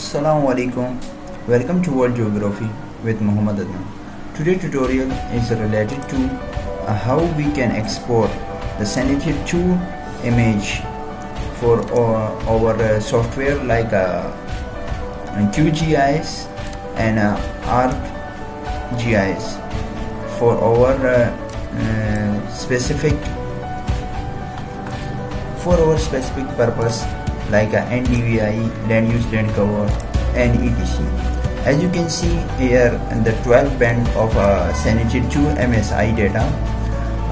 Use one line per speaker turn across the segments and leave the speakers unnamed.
Assalamu alaikum. Welcome to World Geography with Muhammad Adnan. Today's tutorial is related to uh, how we can export the Sentinel 2 image for uh, our uh, software like QGIS and ArcGIS for our specific for our specific purpose like a NDVI, land use land cover and etc. As you can see here in the 12 band of uh, Sentinel 2 MSI data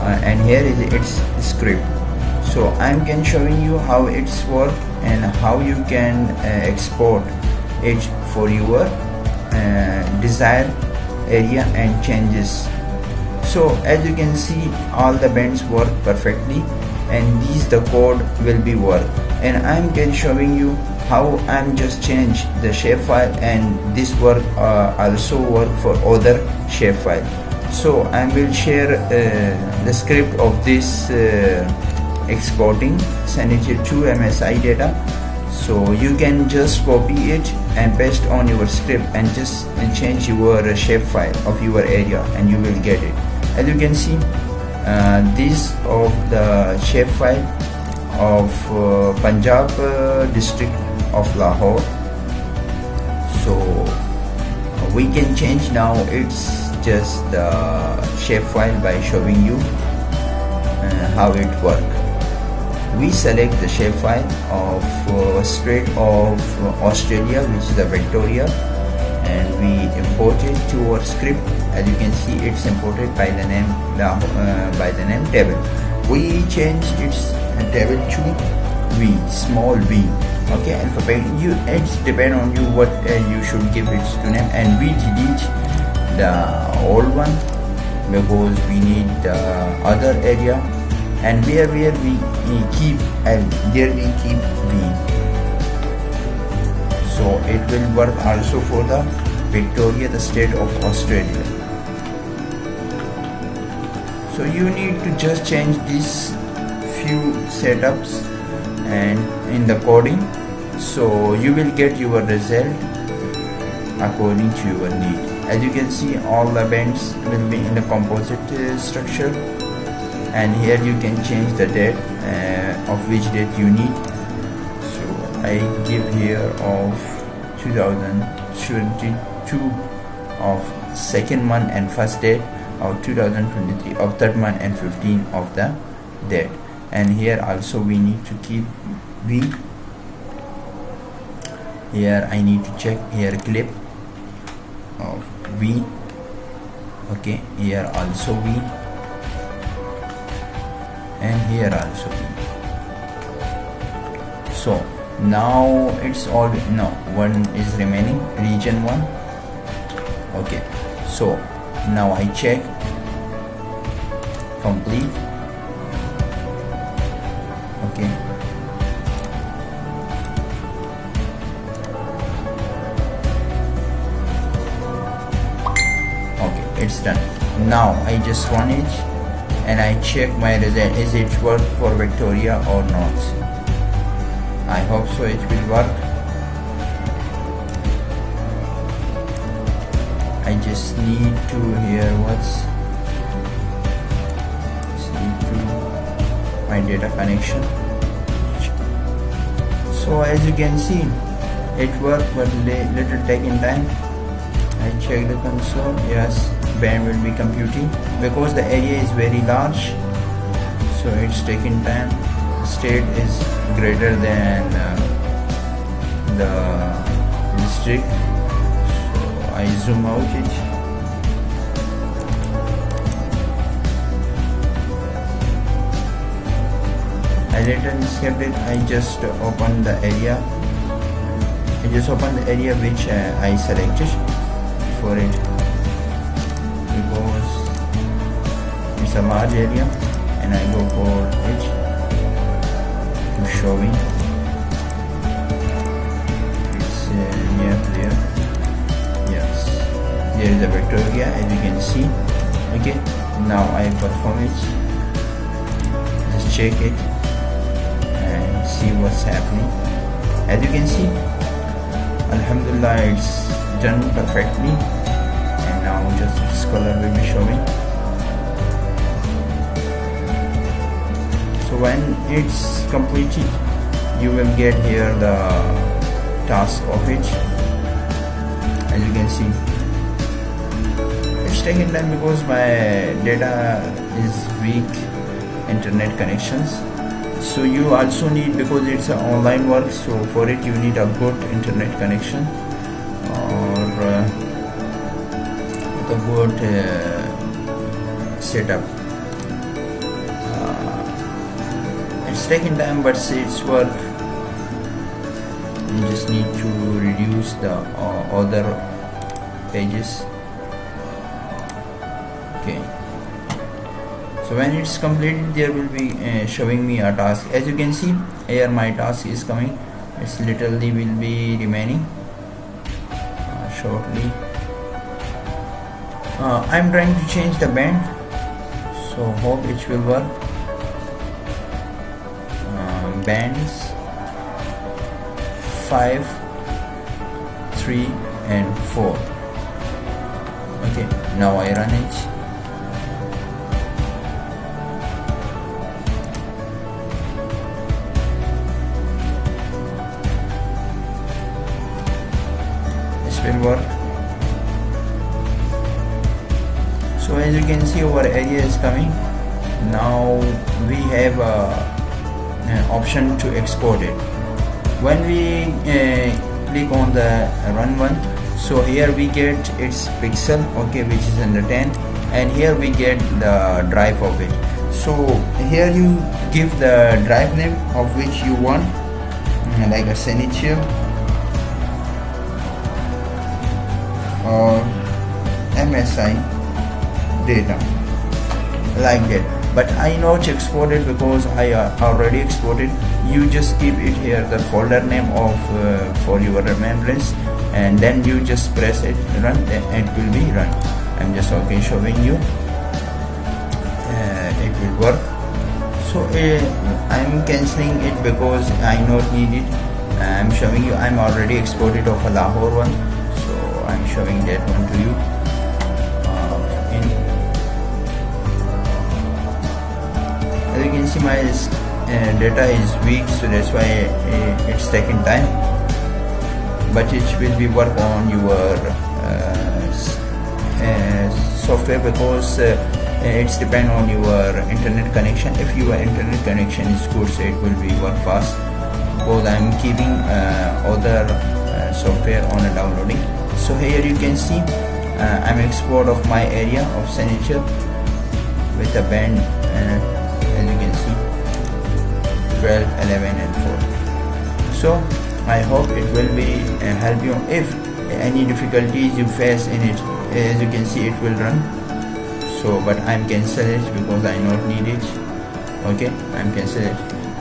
uh, and here is its script. So I'm can showing you how it's work and how you can uh, export it for your uh, desired area and changes. So as you can see all the bands work perfectly and these the code will be work and I'm can showing you how I'm just change the shapefile and this work uh, also work for other shapefile so I will share uh, the script of this uh, exporting Sentinel 2 MSI data. So you can just copy it and paste on your script and just change your shapefile of your area and you will get it. As you can see uh, this of the shapefile of uh, Punjab uh, district of Lahore. So we can change now. It's just the shapefile by showing you uh, how it work. We select the shapefile of uh, state of Australia which is the Victoria and we import it to our script. As you can see it's imported by the name uh, by the name table we change its table to v small v. Okay And alphabet. You it's depend on you what uh, you should give it to name and we delete the old one because we need the other area. And where where we, we keep and there we keep v. So it will work also for the Victoria the state of Australia. So you need to just change these few setups and in the coding. So you will get your result according to your need. As you can see all the bands will be in the composite uh, structure. And here you can change the date uh, of which date you need. So I give here of 2022 of second month and first date of 2023 of third month and 15 of the date and here also we need to keep v here I need to check here clip of v. Okay here also v. And here also v. So now it's all no one is remaining region one. Okay so now I check complete done. Now I just run it and I check my result. Is it work for Victoria or not? I hope so it will work. I just need to hear what's my data connection. So as you can see it worked but little taking time I check the console. Yes band will be computing. Because the area is very large so it's taking time. State is greater than uh, the district. So I zoom out it. I later escaped it I just open the area. I just open the area which uh, I selected for it. Because it's a large area and I go for it to showing it's uh, near there. Yes. There is a Victoria as you can see. Okay now I perform it. Just check it and see what's happening. As you can see alhamdulillah it's done perfectly and now just this color will be showing so when it's completed you will get here the task of it. As you can see. It's taking time because my data is weak internet connections. So you also need because it's an online work so for it you need a good internet connection uh, a good uh, setup. Uh, it's taking time but it's work. You just need to reduce the uh, other pages. Okay. So when it's completed there will be uh, showing me a task. As you can see here my task is coming. It's literally will be remaining shortly. Uh, I'm trying to change the band so hope it will work. Uh, bands 5 3 and 4 okay now I run it work so as you can see our area is coming. Now we have uh, an option to export it. When we uh, click on the run one so here we get its pixel okay which is under 10 and here we get the drive of it. So here you give the drive name of which you want like a Sentinel or MSI data. Like that. But I not exported because I uh, already exported. You just keep it here the folder name of uh, for your remembrance and then you just press it run it will be run. I'm just okay showing you. Uh, it will work. So uh, I'm cancelling it because I not need it I'm showing you I'm already exported of a Lahore one I'm showing that one to you. Uh, in as you can see my uh, data is weak so that's why uh, it's taking time. But it will be work on your uh, uh, software because uh, it's depend on your internet connection. If your internet connection is good so it will be work fast. Because I'm keeping other software on a downloading so here you can see uh, I'm export of my area of signature with a band uh, as you can see 12 11 and 4 so I hope it will be uh, help you if any difficulties you face in it. As you can see it will run. So but I'm cancel it because I not need it. Okay I'm cancel it.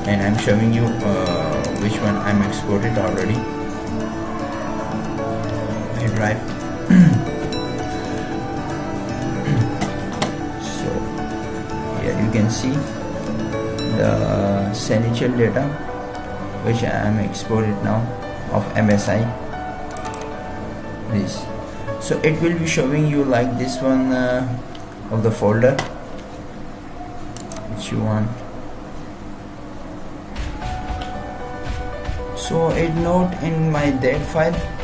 And I'm showing you uh, which one I'm exported already right? So here you can see the Sentinel data which I am exported now of MSI this so it will be showing you like this one uh, of the folder which you want. So it not in my that file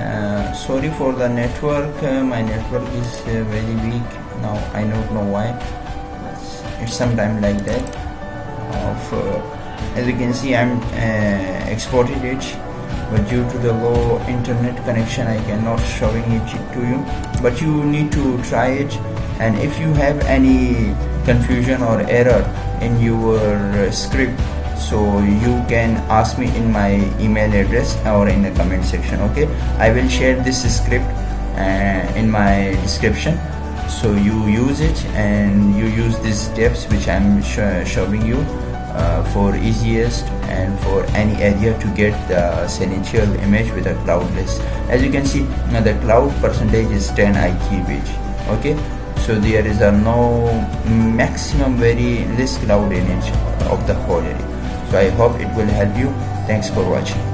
uh, sorry for the network. Uh, my network is uh, very weak. Now I don't know why. It's, it's sometime like that. Of uh, as you can see I'm uh, exported it. But due to the low internet connection I cannot showing it to you. But you need to try it. And if you have any confusion or error in your script so you can ask me in my email address or in the comment section okay? I will share this script uh, in my description. So you use it and you use these steps which i'm sh showing you uh, for easiest and for any area to get the Sentinel image with a cloudless. As you can see now the cloud percentage is 10 IQ it okay? So there is a no maximum very less cloud image of the whole area so i hope it will help you. Thanks for watching